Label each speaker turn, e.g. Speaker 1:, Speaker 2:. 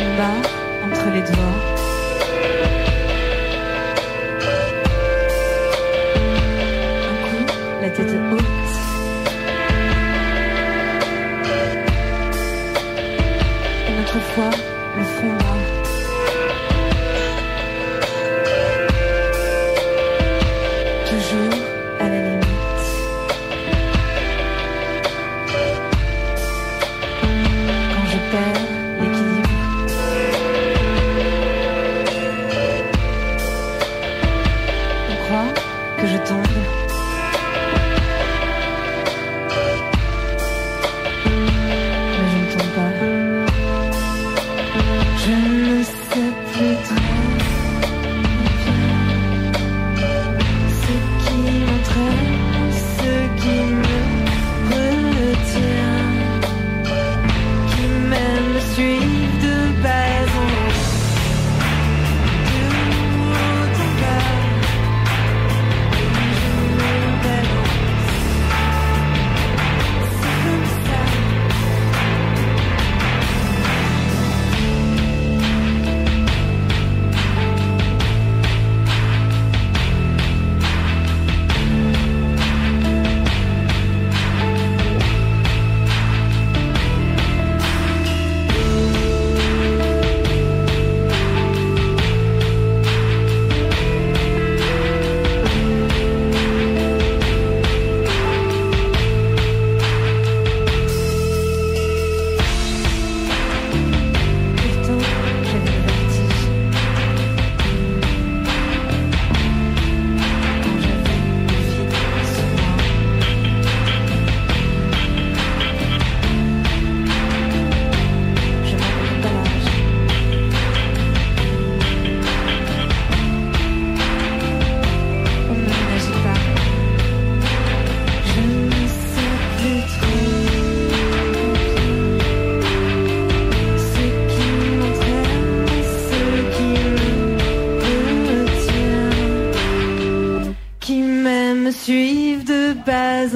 Speaker 1: Une barre entre les doigts. Un coup, la tête haute. Une autre fois. que je tombe. pas